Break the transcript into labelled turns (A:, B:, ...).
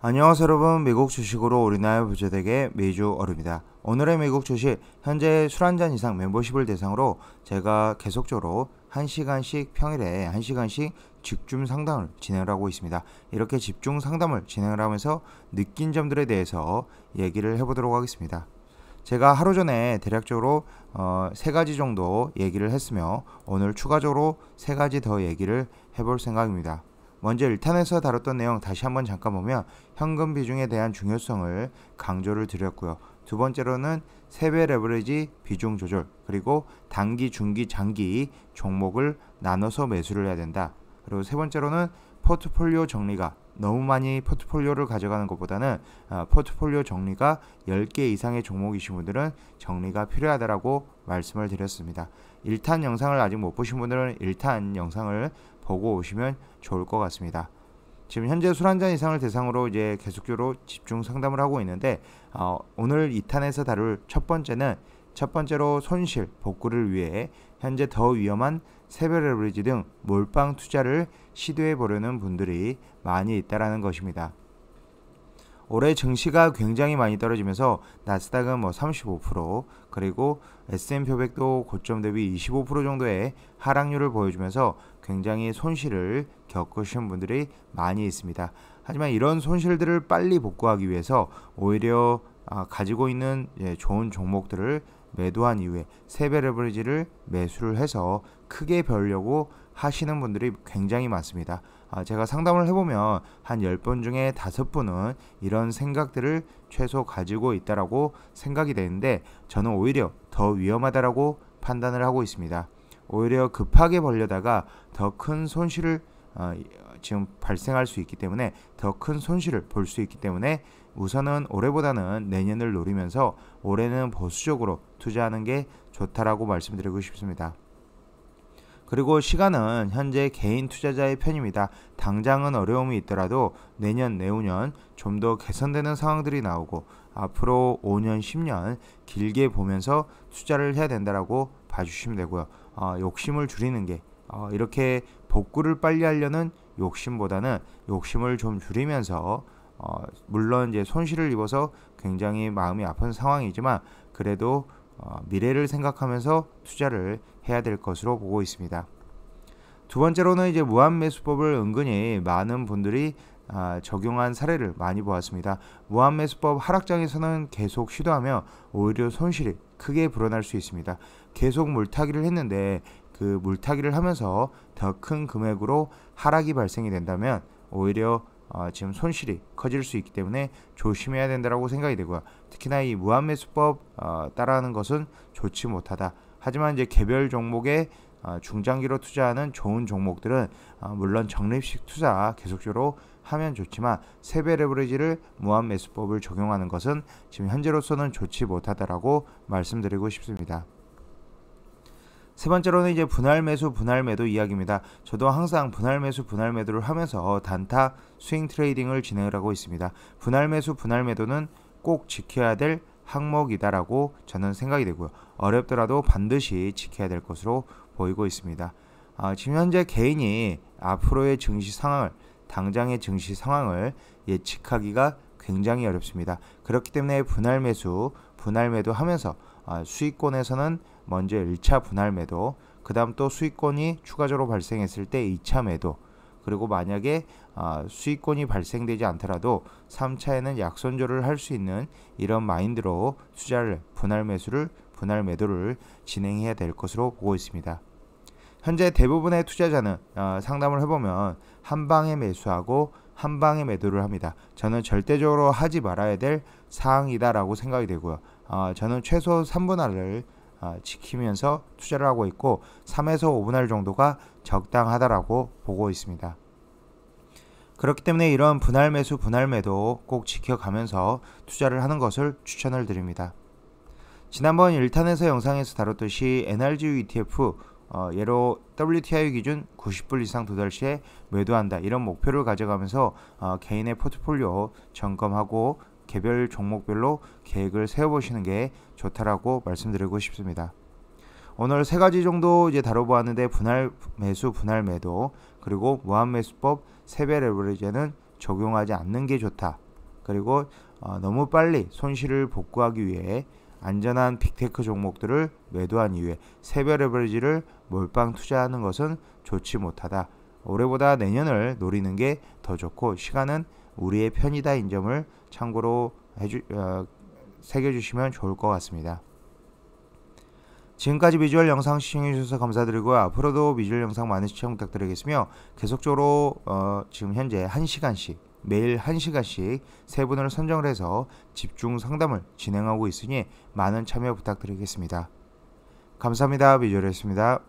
A: 안녕하세요 여러분. 미국 주식으로 우리나라 부자되게 매주 어릅니다. 오늘의 미국 주식 현재 술 한 잔 이상 멤버십을 대상으로 제가 계속적으로 1시간씩 평일에 1시간씩 집중 상담을 진행을 하고 있습니다. 이렇게 집중 상담을 진행을 하면서 느낀 점들에 대해서 얘기를 해보도록 하겠습니다. 제가 하루 전에 대략적으로 어, 세 가지 정도 얘기를 했으며 오늘 추가적으로 세 가지 더 얘기를 해볼 생각입니다 먼저 1탄에서 다뤘던 내용 다시 한번 잠깐 보면 현금 비중에 대한 중요성을 강조를 드렸고요. 두 번째로는 세배 레버리지 비중 조절 그리고 단기, 중기, 장기 종목을 나눠서 매수를 해야 된다. 그리고 세 번째로는 포트폴리오 정리가 너무 많이 포트폴리오를 가져가는 것보다는 어, 포트폴리오 정리가 10개 이상의 종목이신 분들은 정리가 필요하다라고 말씀을 드렸습니다. 1탄 영상을 아직 못 보신 분들은 1탄 영상을 보고 오시면 좋을 것 같습니다. 지금 현재 술 한 잔 이상을 대상으로 이제 계속적으로 집중 상담을 하고 있는데 어, 오늘 2탄에서 다룰 첫 번째는 첫 번째로 손실 복구를 위해 현재 더 위험한 세별 레버리지 등 몰빵 투자를 시도해 보려는 분들이 많이 있다라는 것입니다. 올해 증시가 굉장히 많이 떨어지면서 나스닥은 뭐 35% 그리고 S&P 500도 고점 대비 25% 정도의 하락률을 보여주면서 굉장히 손실을 겪으신 분들이 많이 있습니다. 하지만 이런 손실들을 빨리 복구하기 위해서 오히려 아, 가지고 있는 예, 좋은 종목들을 매도한 이후에 세배 레버리지를 매수를 해서 크게 벌려고 하시는 분들이 굉장히 많습니다. 아, 제가 상담을 해보면 한 10분 중에 5분은 이런 생각들을 최소 가지고 있다라고 생각이 되는데 저는 오히려 더 위험하다라고 판단을 하고 있습니다. 오히려 급하게 벌려다가 더 큰 손실을 어, 지금 발생할 수 있기 때문에 더 큰 손실을 볼 수 있기 때문에 우선은 올해보다는 내년을 노리면서 올해는 보수적으로 투자하는 게 좋다라고 말씀드리고 싶습니다. 그리고 시간은 현재 개인 투자자의 편입니다. 당장은 어려움이 있더라도 내년, 내후년 좀 더 개선되는 상황들이 나오고 앞으로 5년, 10년 길게 보면서 투자를 해야 된다라고 봐주시면 되고요. 어, 욕심을 줄이는 게 어, 이렇게 복구를 빨리 하려는 욕심보다는 욕심을 좀 줄이면서 어, 물론 이제 손실을 입어서 굉장히 마음이 아픈 상황이지만 그래도 어, 미래를 생각하면서 투자를 해야 될 것으로 보고 있습니다. 두 번째로는 이제 무한 매수법을 은근히 많은 분들이 아, 적용한 사례를 많이 보았습니다. 무한 매수법 하락장에서는 계속 시도하며 오히려 손실이 크게 불어날 수 있습니다. 계속 물타기를 했는데 그 물타기를 하면서 더 큰 금액으로 하락이 발생이 된다면 오히려 어, 지금 손실이 커질 수 있기 때문에 조심해야 된다고 생각이 되고요. 특히나 이 무한매수법 어, 따라하는 것은 좋지 못하다. 하지만 이제 개별 종목에 어, 중장기로 투자하는 좋은 종목들은 어, 물론 적립식 투자 계속적으로 하면 좋지만 세배 레버리지를 무한 매수법을 적용하는 것은 지금 현재로서는 좋지 못하다라고 말씀드리고 싶습니다. 세 번째로는 이제 분할 매수, 분할 매도 이야기입니다. 저도 항상 분할 매수, 분할 매도를 하면서 단타 swing trading을 진행을 하고 있습니다. 분할 매수, 분할 매도는 꼭 지켜야 될 항목이다라고 저는 생각이 되고요. 어렵더라도 반드시 지켜야 될 것으로 보이고 있습니다. 아, 지금 현재 개인이 앞으로의 증시 상황을 당장의 증시 상황을 예측하기가 굉장히 어렵습니다. 그렇기 때문에 분할 매수, 분할 매도 하면서 아, 수익권에서는 먼저 1차 분할 매도, 그 다음 또 수익권이 추가적으로 발생했을 때 2차 매도, 그리고 만약에 아, 수익권이 발생되지 않더라도 3차에는 약손절을 할 수 있는 이런 마인드로 투자를 분할 매수를 분할 매도를 진행해야 될 것으로 보고 있습니다. 현재 대부분의 투자자는 어, 상담을 해보면 한 방에 매수하고 한 방에 매도를 합니다. 저는 절대적으로 하지 말아야 될 사항이다라고 생각이 되고요. 어, 저는 최소 3분할을 어, 지키면서 투자를 하고 있고 3에서 5분할 정도가 적당하다라고 보고 있습니다. 그렇기 때문에 이런 분할 매수, 분할 매도 꼭 지켜가면서 투자를 하는 것을 추천을 드립니다. 지난번 1탄에서 영상에서 다뤘듯이 NRGU ETF 어, 예로 WTI 기준 90불 이상 도달 시에 매도한다 이런 목표를 가져가면서 어, 개인의 포트폴리오 점검하고 개별 종목별로 계획을 세워보시는 게 좋다라고 말씀드리고 싶습니다. 오늘 세 가지 정도 이제 다뤄보았는데 분할 매수, 분할 매도 그리고 무한 매수법 세배 레버리지는 적용하지 않는 게 좋다. 그리고 어, 너무 빨리 손실을 복구하기 위해 안전한 빅테크 종목들을 매도한 이후에 세별 레버리지를 몰빵 투자하는 것은 좋지 못하다. 올해보다 내년을 노리는 게 더 좋고 시간은 우리의 편이다인 점을 참고로 해주, 어, 새겨주시면 좋을 것 같습니다. 지금까지 비주얼 영상 시청해주셔서 감사드리고 앞으로도 비주얼 영상 많은 시청 부탁드리겠으며 계속적으로 어, 지금 현재 1시간씩 매일 1시간씩 세 분을 선정을 해서 집중 상담을 진행하고 있으니 많은 참여 부탁드리겠습니다. 감사합니다. 비주얼이었습니다.